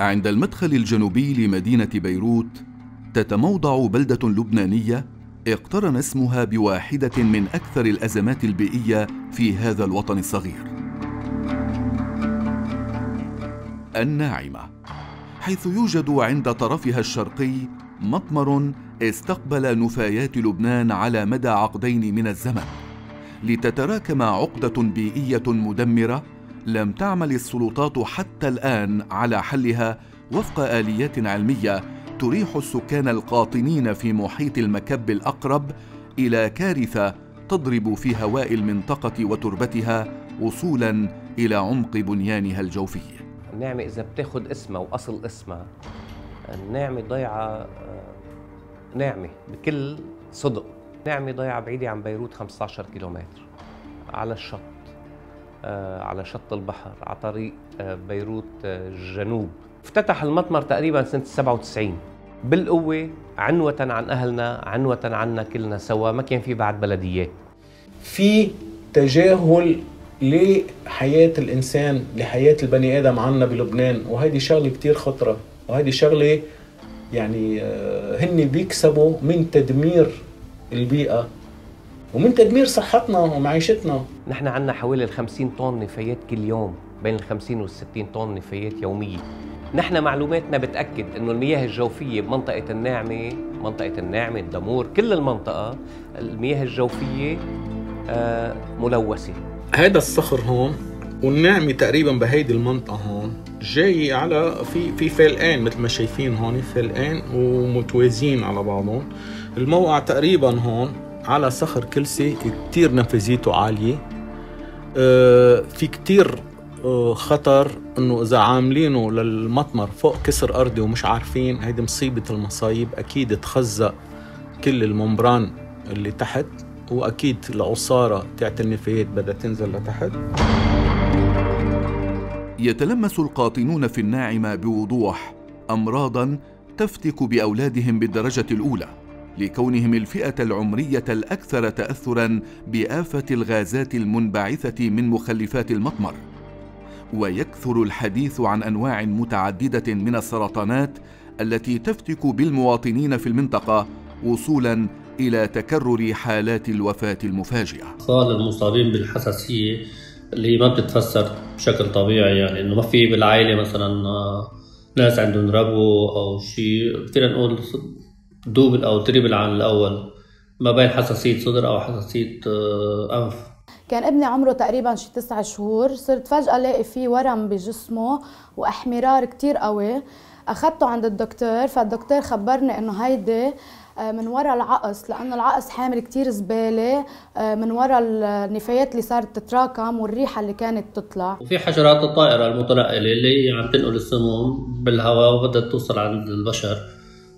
عند المدخل الجنوبي لمدينة بيروت تتموضع بلدة لبنانية اقترن اسمها بواحدة من أكثر الأزمات البيئية في هذا الوطن الصغير. الناعمة حيث يوجد عند طرفها الشرقي مطمر استقبل نفايات لبنان على مدى عقدين من الزمن لتتراكم عقدة بيئية مدمرة لم تعمل السلطات حتى الآن على حلها وفق آليات علمية تريح السكان القاطنين في محيط المكب الأقرب إلى كارثة تضرب في هواء المنطقة وتربتها وصولا إلى عمق بنيانها الجوفي. النعمة إذا بتاخد اسمها وأصل اسمها النعمة ضيعة ناعمة بكل صدق. ناعمة ضيعة بعيدة عن بيروت 15 كيلومتر على الشط. آه، على شط البحر على طريق آه، بيروت الجنوب. آه، افتتح المطمر تقريبا سنة 97 بالقوة عنوة عن أهلنا عنوة عنا كلنا سوا ما كان في بعد بلديات. في تجاهل لحياة الإنسان لحياة البني آدم عنا بلبنان وهذه شغلة كتير خطرة وهذه شغلة يعني هن بيكسبوا من تدمير البيئة. ومن تدمير صحتنا ومعيشتنا. نحن عندنا حوالي ال 50 طن نفايات كل يوم بين ال 50 وال 60 طن نفايات يومية. نحن معلوماتنا بتأكد إنه المياه الجوفية بمنطقة الناعمة منطقة الناعمة الدمور كل المنطقة المياه الجوفية آه، ملوثة. هذا الصخر هون والناعمة تقريبا بهيدي المنطقة هون جاي على في في فلقين مثل ما شايفين هون فلقين ومتوازيين على بعضهم. الموقع تقريبا هون على صخر كلسي كتير نفاذيته عالية. آه، في كتير آه، خطر إنه إذا عاملينه للمطمر فوق كسر أرضي ومش عارفين هيدي مصيبة المصايب. أكيد تخزق كل الممبران اللي تحت وأكيد العصارة تاعت النفايات بدها تنزل لتحت. يتلمس القاطنون في الناعمة بوضوح أمراضا تفتك بأولادهم بالدرجة الأولى. لكونهم الفئة العمرية الأكثر تأثرا بآفة الغازات المنبعثة من مخلفات المطمر. ويكثر الحديث عن أنواع متعددة من السرطانات التي تفتك بالمواطنين في المنطقة وصولا إلى تكرر حالات الوفاة المفاجئة. صار المصابين بالحساسية اللي ما بتتفسر بشكل طبيعي يعني إنه ما في بالعائلة مثلا ناس عندهم ربو أو شيء. فينا نقول double أو triple عن الأول. ما بين حساسية صدر أو حساسية آه، أنف. كان ابني عمره تقريبا شي تسعة شهور. صرت فجأة ألاقي فيه ورم بجسمه وأحمرار كتير قوي. اخذته عند الدكتور فالدكتور خبرني إنه هيدي آه، من وراء العقص لأنه العقص حامل كتير زبالة آه، من وراء النفايات اللي صارت تتراكم والريحة اللي كانت تطلع. وفي حشرات الطائرة المتنقلة اللي عم تنقل السموم بالهواء وبدها توصل عند البشر.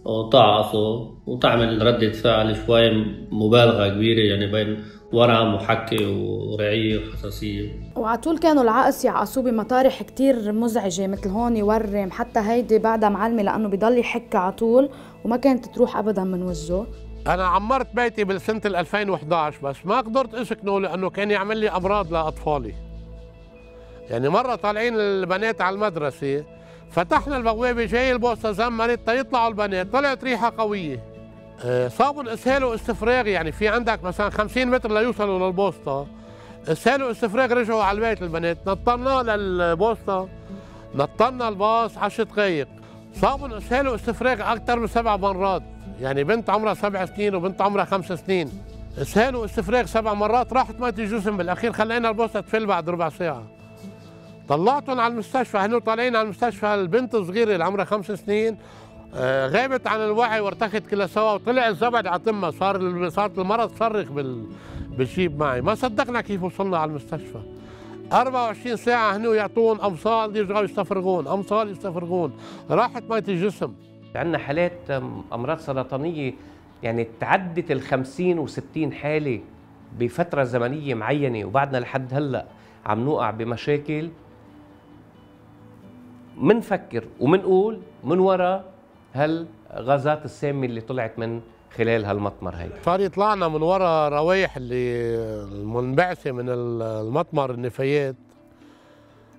وتعصه وتعمل ردة فعل شوي مبالغة كبيرة يعني بين ورم وحكة ورعية وحساسية. وعلى طول كانوا العقس يعقصوه بمطارح كتير مزعجة مثل هون يورم حتى هيدي بعدها معلمة لأنه بضل يحك على طول وما كانت تروح أبدا من وجهه. أنا عمرت بيتي بالسنة 2011 بس ما قدرت أسكنه لأنه كان يعمل لي أمراض لأطفالي. يعني مرة طالعين البنات على المدرسة فتحنا البوابة جاي البوسطة زمرت تيطلعوا البنات. طلعت ريحة قوية. آه، صابون اسهال واستفراغ. يعني في عندك مثلا 50 متر ليوصلوا للبوسطة. إسهال واستفراغ رجعوا على البيت البنات. نطلنا للبوسطة. نطلنا الباص 10 دقايق. صابون اسهال واستفراغ أكثر من سبع مرات. يعني بنت عمرها سبع سنين وبنت عمرها خمس سنين. إسهال واستفراغ سبع مرات. راحت ميت الجسم بالأخير. خلينا البوسطة تفل بعد ربع ساعة. طلعتهم على المستشفى. هنو طالعين على المستشفى البنت الصغيرة اللي عمرها خمس سنين؟ آه، غابت عن الوعي وارتخت كلها سوا وطلع الزبد على تمها صار صارت المرض تصرخ بال بالشيب معي. ما صدقنا كيف وصلنا على المستشفى. 24 ساعة هنو يعطون أمصال يرجعوا يستفرغون. أمصال يستفرغون. راحت ميت الجسم. عندنا حالات أمراض سرطانية يعني تعدت ال 50 و 60 حالة بفترة زمنية معينة وبعدنا لحد هلأ عم نوقع بمشاكل. منفكر ومنقول من وراء هالغازات السامة اللي طلعت من خلال هالمطمر هي صار يطلعنا من وراء روايح اللي المنبعثة من المطمر النفايات.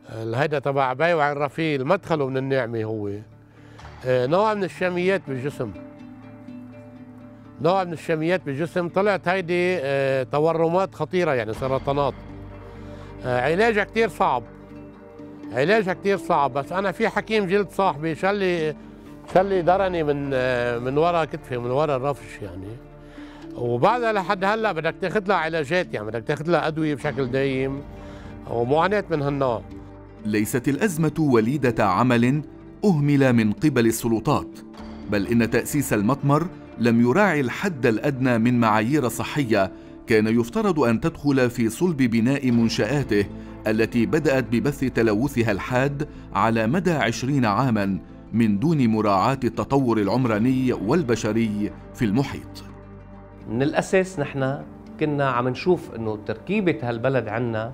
هيدا تبع بيوع الرفيل مدخله من النعمة هو. آه، نوع من الشاميات بالجسم. نوع من الشاميات بالجسم. طلعت هيدي آه، تورمات خطيرة يعني سرطانات. علاجها كثير صعب. علاجها كثير صعب بس أنا في حكيم جلد صاحبي شلي شلي درني من من ورا كتفي من ورا الرفش يعني. وبعدها لحد هلأ بدك تاخذ لها علاجات يعني بدك تاخذ لها أدوية بشكل دايم ومعاناة من هالنوع. ليست الأزمة وليدة عمل أهمل من قبل السلطات بل إن تأسيس المطمر لم يراعي الحد الأدنى من معايير صحية كان يفترض أن تدخل في صلب بناء منشآته التي بدأت ببث تلوثها الحاد على مدى عشرين عاما من دون مراعاة التطور العمراني والبشري في المحيط. من الأساس نحن كنا عم نشوف إنه تركيبة هالبلد عنا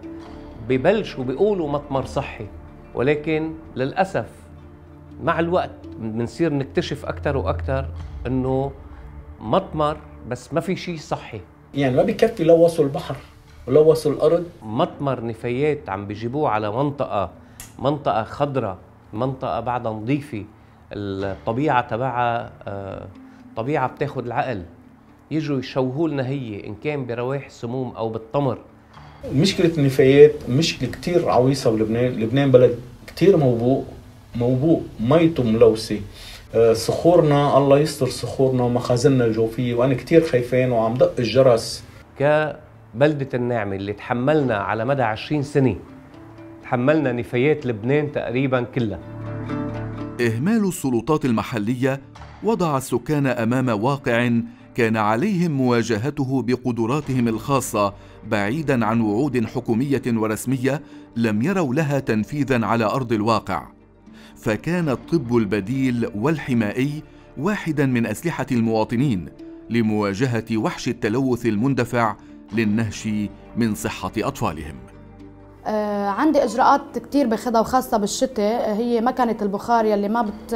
ببلشوا بيقولوا مطمر صحي ولكن للأسف مع الوقت بنصير نكتشف أكثر وأكثر إنه مطمر بس ما في شيء صحي. يعني ما بكفي لوثوا البحر. ولوثوا الأرض. مطمر نفايات عم بيجيبوه على منطقة منطقة خضراء منطقة بعدها نظيفة. الطبيعة تبعها آه، طبيعة بتاخذ العقل. يجوا يشوهوا لنا هي إن كان بروايح السموم أو بالتمر. مشكلة النفايات مشكلة كثير عويصة بلبنان. لبنان بلد كثير موبوء موبوء ميته ملوثة. آه، صخورنا الله يستر صخورنا ومخازننا الجوفية وأنا كثير خايفين وعم دق الجرس. كبلده النعمه اللي تحملنا على مدى 20 سنة. تحملنا نفايات لبنان تقريبا كلها. إهمال السلطات المحلية وضع السكان أمام واقع كان عليهم مواجهته بقدراتهم الخاصة بعيدا عن وعود حكومية ورسمية لم يروا لها تنفيذا على أرض الواقع. فكان الطب البديل والحمائي واحدا من أسلحة المواطنين لمواجهة وحش التلوث المندفع للنهش من صحة أطفالهم. آه عندي إجراءات كثير باخذها وخاصة بالشتاء. هي مكنه البخار يلي ما بت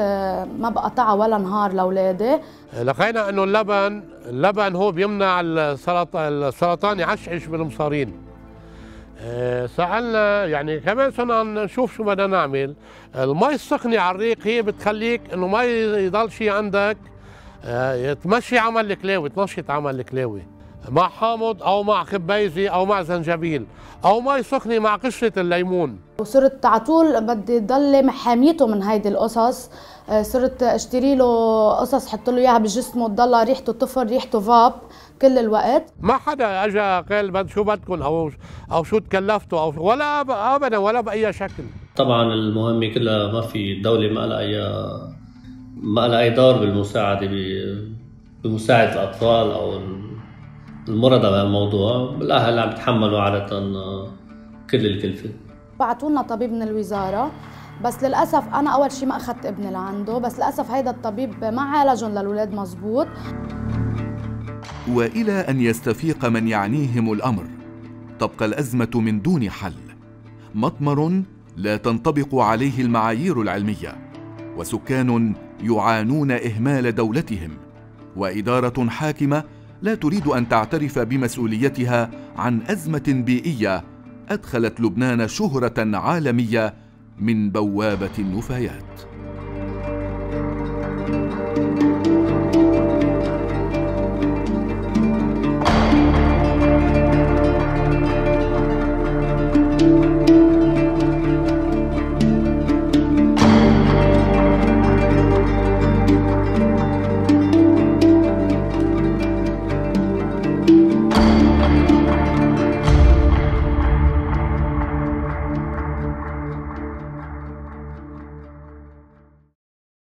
ما بقطعها ولا نهار لاولادي لقينا إنه اللبن اللبن هو بيمنع السرطان السرطان يعشعش بالمصارين. آه سألنا يعني كمان صرنا نشوف شو بدنا نعمل. المي السخنة على الريق هي بتخليك إنه ما يضل شيء عندك. آه تمشي عمل الكلاوي تنشط عمل الكلاوي. مع حامض أو مع خبيزه أو مع زنجبيل أو مي سخنة مع قشرة الليمون. وصرت على طول بدي ضل محاميته من هيدي القصص. آه، صرت اشتري له قصص حط له إياها بجسمه تضلها ريحته طفر ريحته فاب كل الوقت. ما حدا اجى قال بد شو بدكم أو أو شو تكلفتوا؟ أو ولا ابدا ولا بأي شكل. طبعا المهمة كلها ما في الدولة ما لها اي ما لها أي دور بالمساعدة بمساعدة الأطفال أو المرضى بهالموضوع الاهل عم يتحملوا عاده كل الكلفة. بعثوا لنا طبيب من الوزارة بس للأسف أنا أول شيء ما أخذت ابني لعنده بس للأسف هيدا الطبيب ما عالجهم للاولاد مزبوط. وإلى أن يستفيق من يعنيهم الأمر تبقى الأزمة من دون حل. مطمر لا تنطبق عليه المعايير العلمية وسكان يعانون إهمال دولتهم وإدارة حاكمة لا تريد أن تعترف بمسؤوليتها عن أزمة بيئية أدخلت لبنان شهرة عالمية من بوابة النفايات.